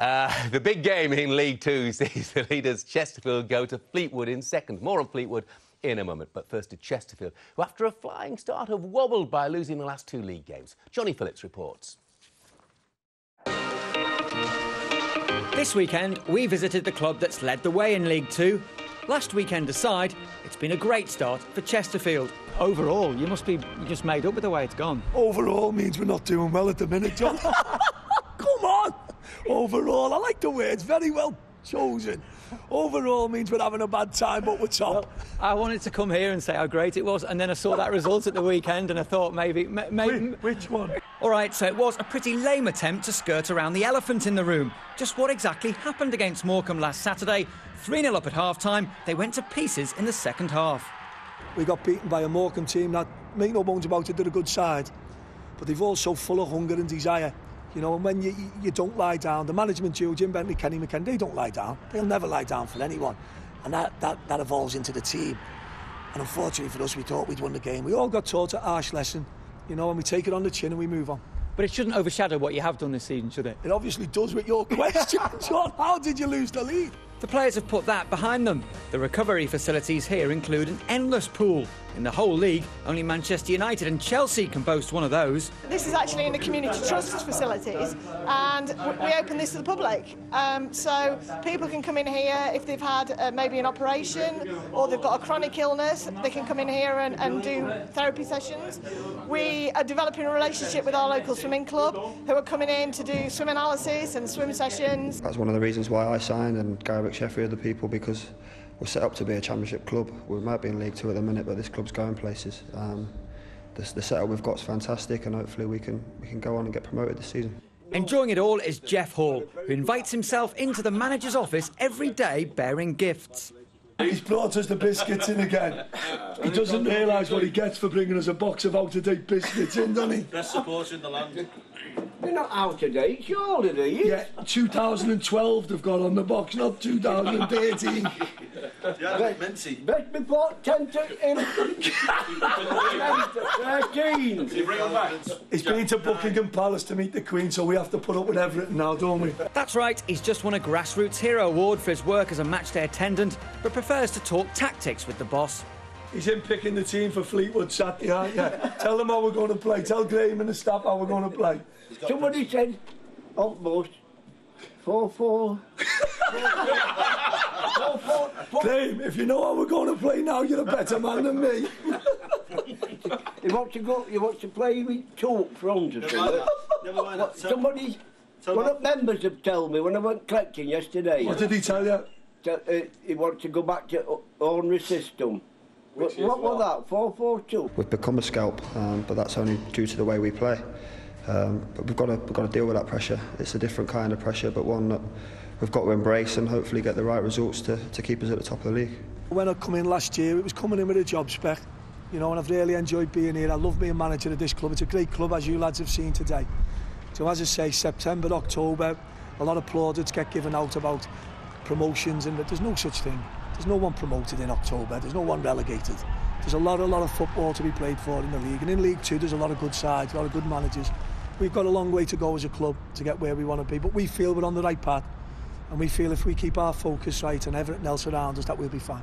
Uh, the big game in League Two sees the leaders Chesterfield go to Fleetwood in second. More on Fleetwood in a moment. But first to Chesterfield, who after a flying start have wobbled by losing the last two league games. Johnny Phillips reports. This weekend, we visited the club that's led the way in League Two. Last weekend aside, it's been a great start for Chesterfield. Overall, you must be just made up with the way it's gone. Overall means we're not doing well at the minute, John. Overall, I like the words, very well chosen. Overall means we're having a bad time, but we're top. Well, I wanted to come here and say how great it was, and then I saw that result at the weekend, and I thought maybe, maybe. Which one? All right, so it was a pretty lame attempt to skirt around the elephant in the room. Just what exactly happened against Morecambe last Saturday? 3 0 up at half time, they went to pieces in the second half. We got beaten by a Morecambe team that, make no bones about it, they're a good side. But they've also full of hunger and desire. You know, and when you, you don't lie down, the management duo, Jim Bentley, Kenny McKenna, they don't lie down. They'll never lie down for anyone. And that, that, that evolves into the team. And unfortunately for us, we thought we'd won the game. We all got taught a harsh lesson, you know, and we take it on the chin and we move on. But it shouldn't overshadow what you have done this season, should it? It obviously does with your question, John. How did you lose the lead? The players have put that behind them. The recovery facilities here include an endless pool. In the whole league, only Manchester United and Chelsea can boast one of those. This is actually in the community trust facilities, and we open this to the public. Um, so people can come in here if they've had uh, maybe an operation or they've got a chronic illness, they can come in here and, and do therapy sessions. We are developing a relationship with our local swimming club who are coming in to do swim analysis and swim sessions. That's one of the reasons why I signed and Gary Sheffield, the people, because we're set up to be a championship club. We might be in League Two at the minute, but this club's going places. Um, the, the setup we've got is fantastic, and hopefully we can we can go on and get promoted this season. Enjoying it all is Jeff Hall, who invites himself into the manager's office every day bearing gifts. He's brought us the biscuits in again. He doesn't realise what he gets for bringing us a box of out-of-date biscuits in, does he? Best supporter in the land. They're not out of date, surely, are you? Yeah, 2012 they've got on the box, not 2013. yeah, bet, minty. Bet before 10 to 13. He's been to Buckingham Palace to meet the Queen, so we have to put up with everything now, don't we? That's right, he's just won a Grassroots Hero Award for his work as a matchday attendant, but prefers to talk tactics with the boss. He's in picking the team for Fleetwood Saturday, aren't you? Tell them how we're going to play. Tell Graham and the staff how we're going to play. Somebody said, almost, 4 4. Graham, if you know how we're going to play now, you're a better man than me. you want to go, you want to play with two up front or something? Never mind that. Somebody, one of members have told me when I went collecting yesterday. What did he tell you? That, uh, he wants to go back to ordinary system. What, what was that? 442? We've become a scalp, um, but that's only due to the way we play. Um, but we've got to we've got to deal with that pressure. It's a different kind of pressure, but one that we've got to embrace and hopefully get the right results to, to keep us at the top of the league. When I come in last year, it was coming in with a job spec, you know, and I've really enjoyed being here. I love being manager of this club. It's a great club, as you lads have seen today. So as I say, September, October, a lot of plaudits get given out about promotions, and there's no such thing. There's no one promoted in October. There's no one relegated. There's a lot, a lot of football to be played for in the league. And in League Two, there's a lot of good sides, a lot of good managers. We've got a long way to go as a club to get where we want to be. But we feel we're on the right path. And we feel if we keep our focus right and everything else around us, that we'll be fine.